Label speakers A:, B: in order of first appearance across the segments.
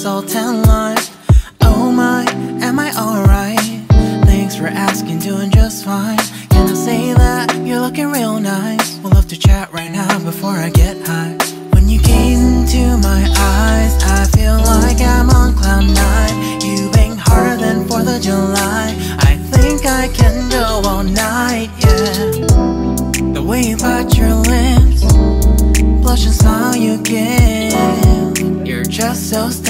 A: Some salt and lime? Oh my, am I alright? Thanks for asking, doing just fine. Can I say that you're looking real nice? We'll love to chat right now before I get high. When you gaze into my eyes, I feel like I'm on cloud nine. You bang harder than 4th of July. I think I can go all night, yeah. The way you bite your lips, blush and smile you give. You're just so stunning.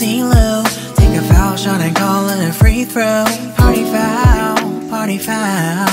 A: CeeLo, take a foul shot and call it a free throw. Party foul, party foul.